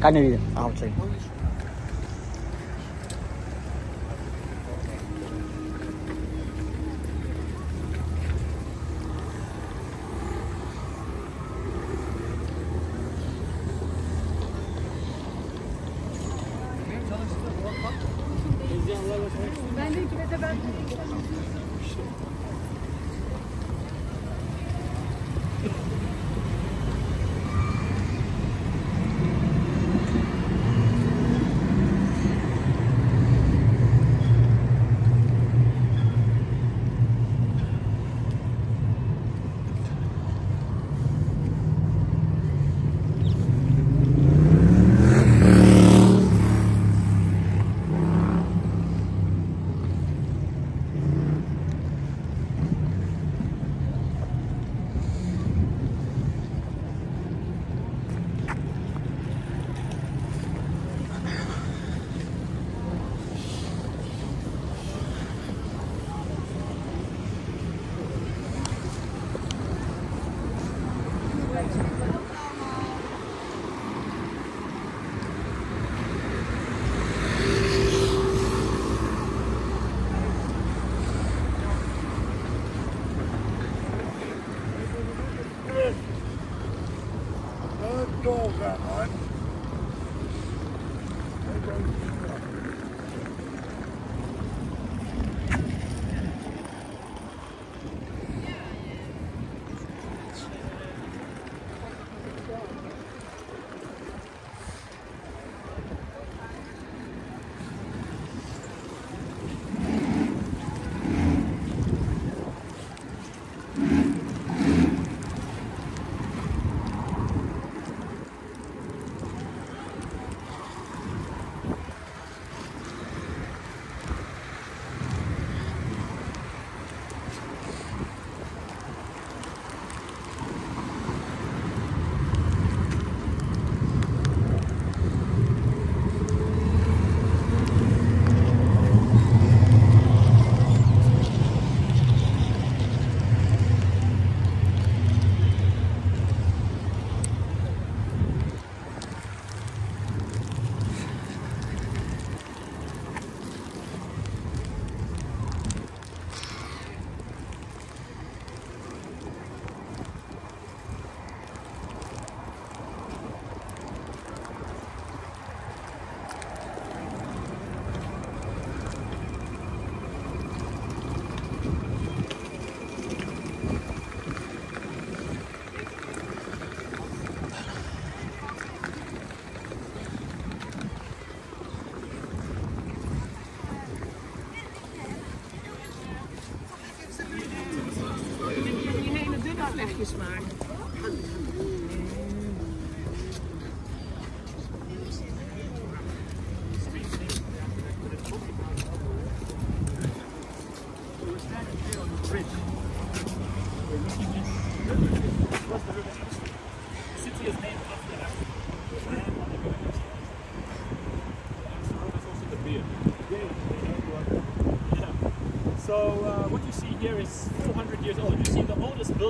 Carne Vida.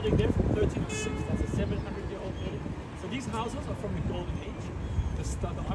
building there from oh That's a 700-year-old building. So these houses are from the Golden Age. The, the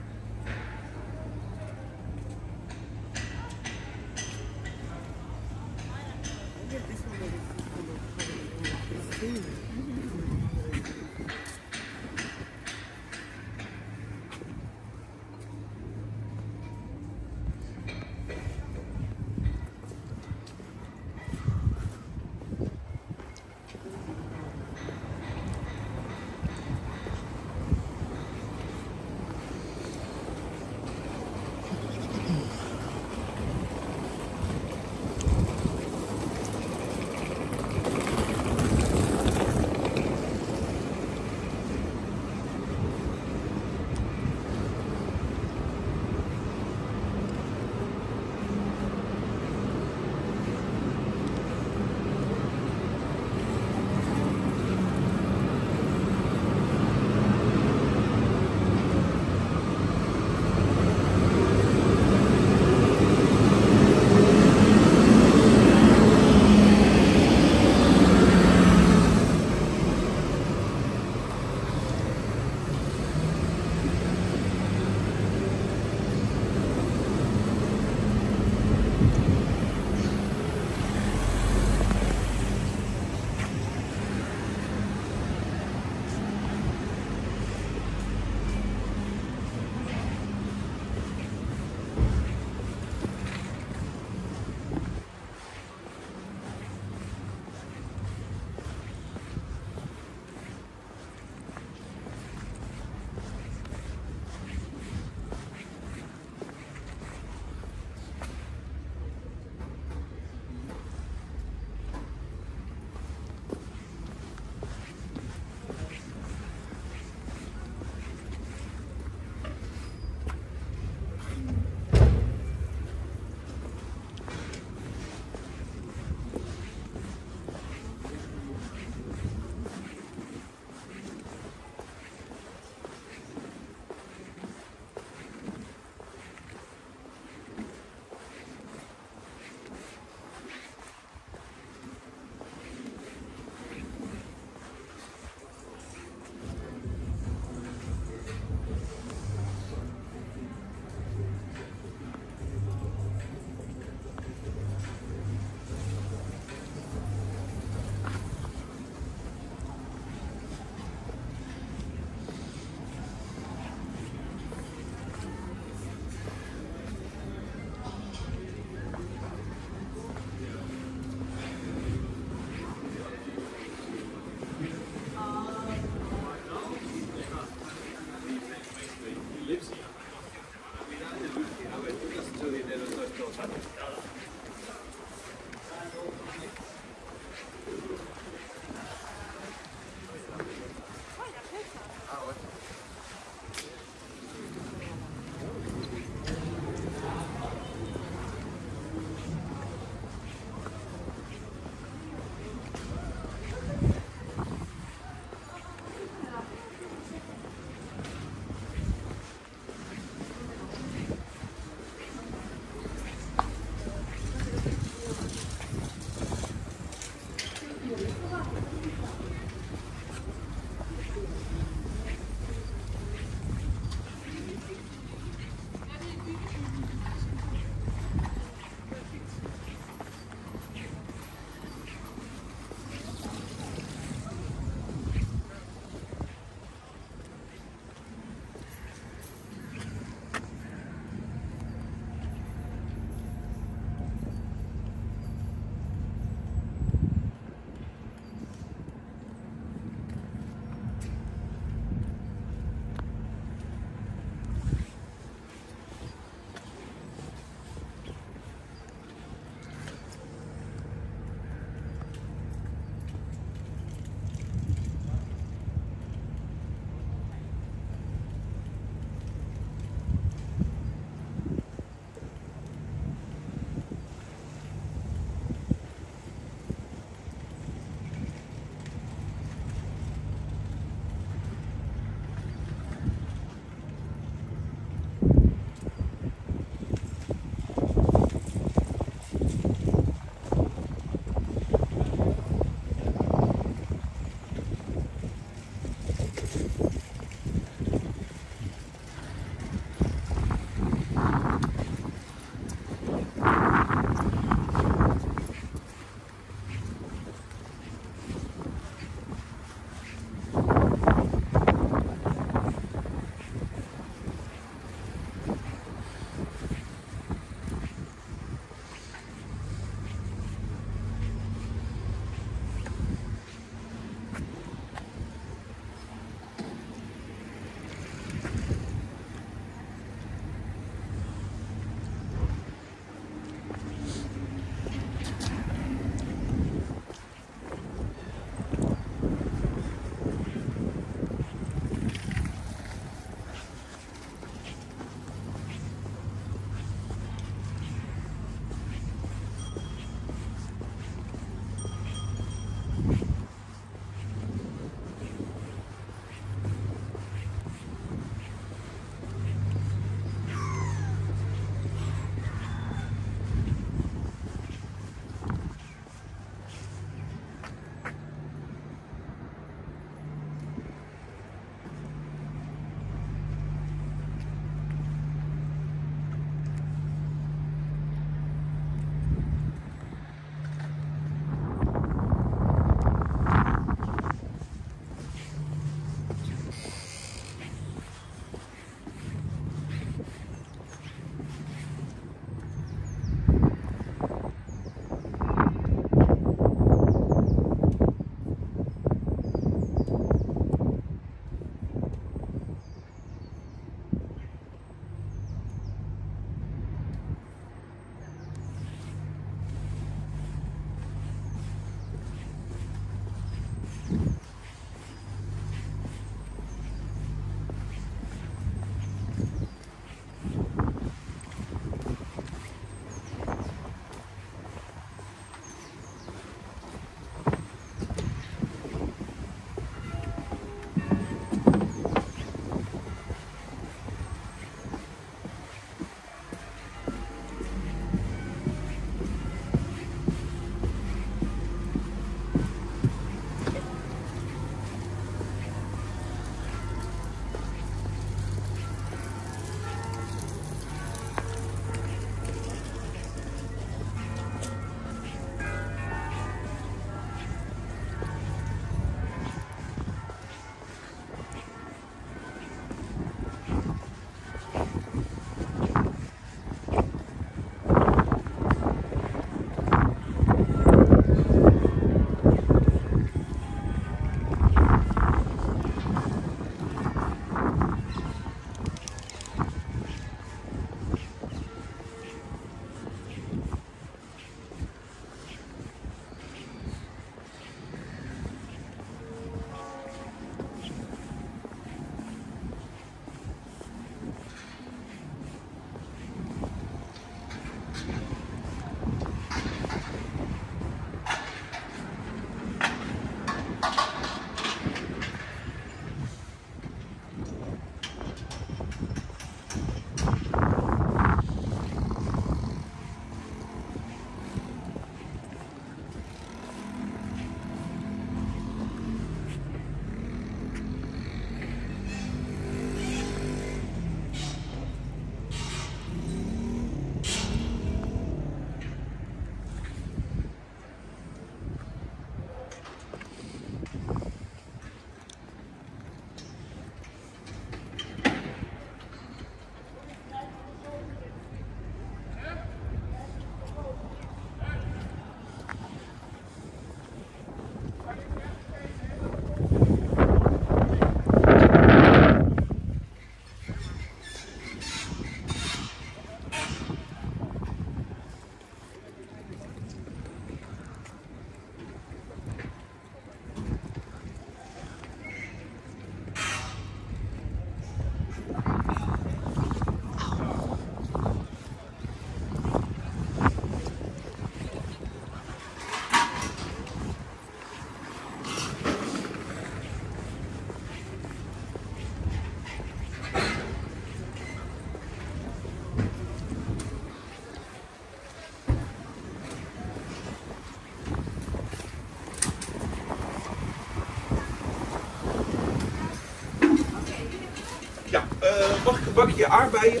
bakje aardbeien.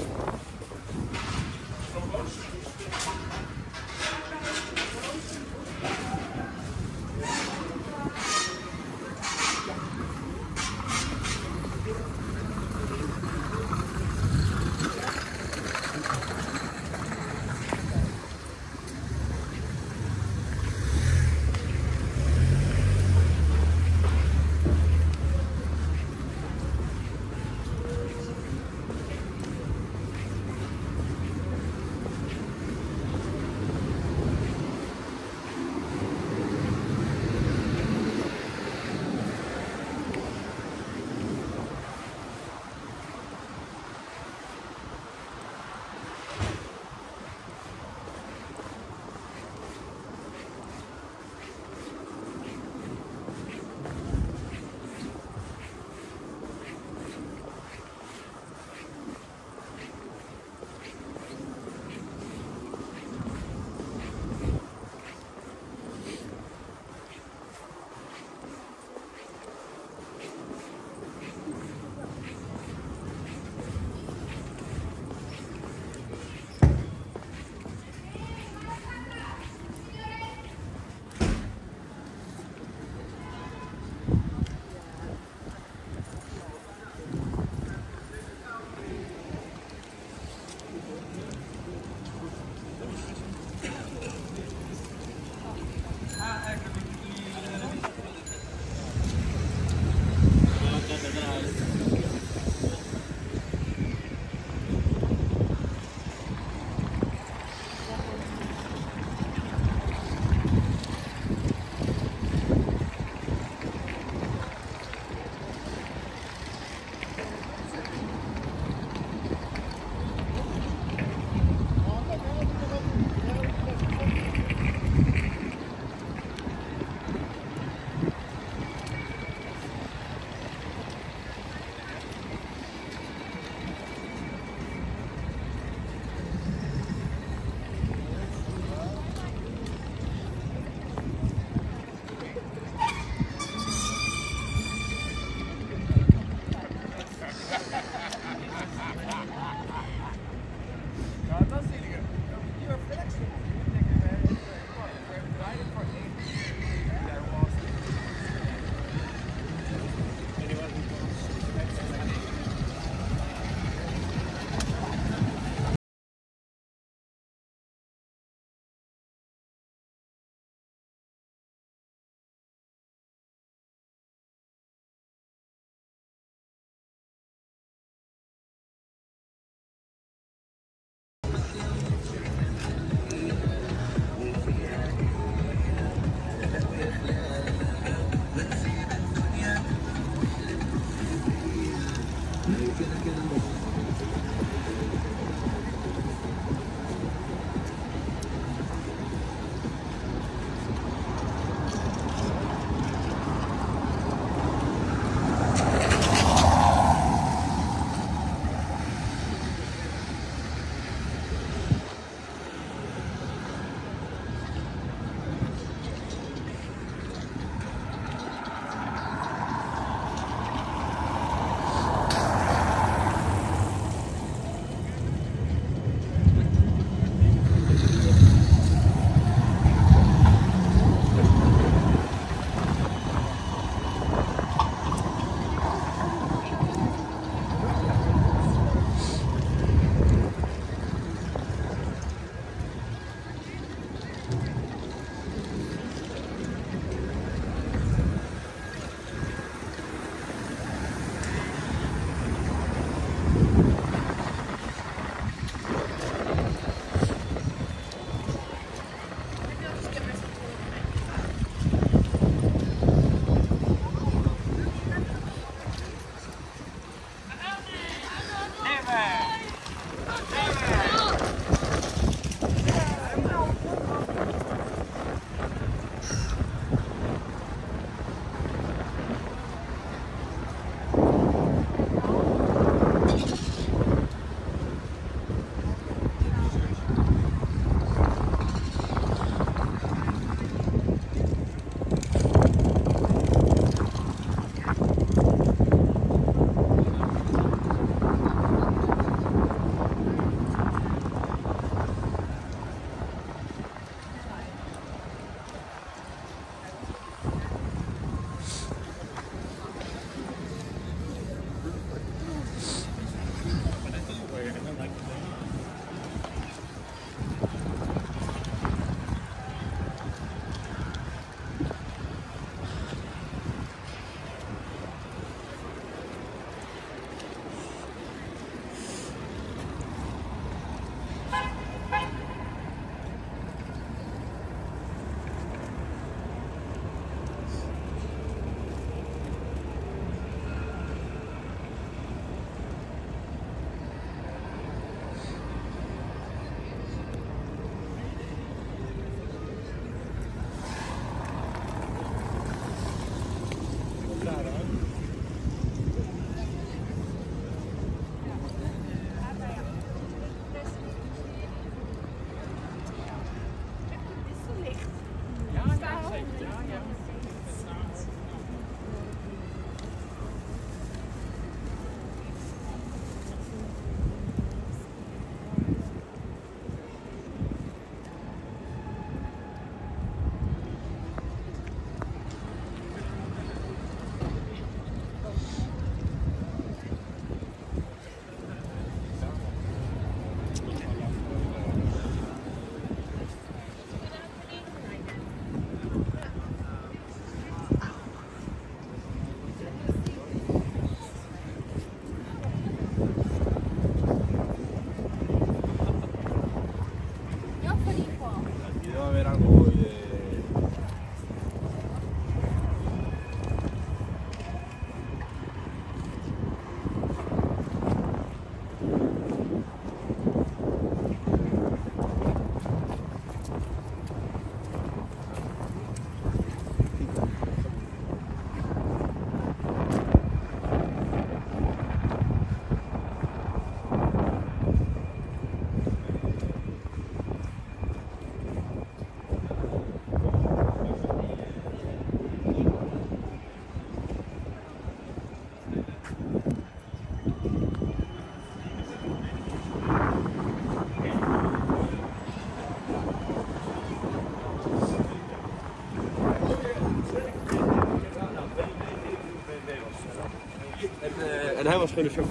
مشغول شوف